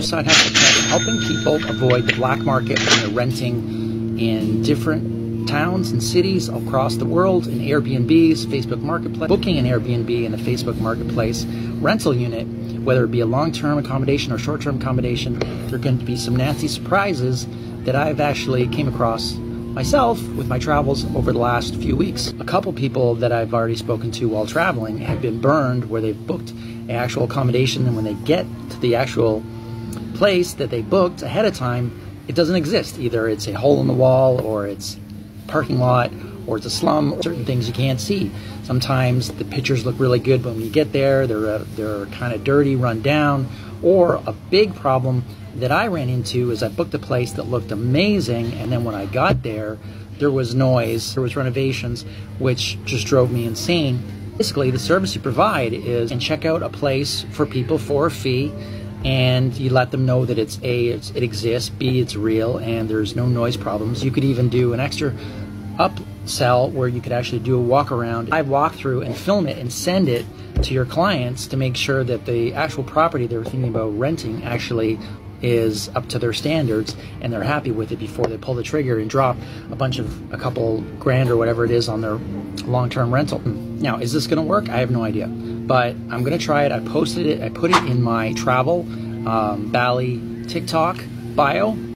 Side Hustle Test, helping people avoid the black market when they're renting in different towns and cities across the world in Airbnbs, Facebook Marketplace, booking an Airbnb in a Facebook Marketplace rental unit, whether it be a long-term accommodation or short-term accommodation, there are going to be some nasty surprises that I've actually came across myself with my travels over the last few weeks. A couple people that I've already spoken to while traveling have been burned where they've booked an actual accommodation and when they get to the actual place that they booked ahead of time, it doesn't exist. Either it's a hole in the wall or it's parking lot or it's a slum. Certain things you can't see. Sometimes the pictures look really good, but when you get there, they're uh, they're kind of dirty, run down. Or a big problem that I ran into is I booked a place that looked amazing, and then when I got there, there was noise, there was renovations, which just drove me insane. Basically, the service you provide is and check out a place for people for a fee and you let them know that it's a it's, it exists b it's real and there's no noise problems. You could even do an extra upsell where you could actually do a walk around. I walk through and film it and send it to your clients to make sure that the actual property they were thinking about renting actually is up to their standards and they're happy with it before they pull the trigger and drop a bunch of a couple grand or whatever it is on their long-term rental now is this going to work i have no idea but I'm gonna try it. I posted it. I put it in my travel um, Bali TikTok bio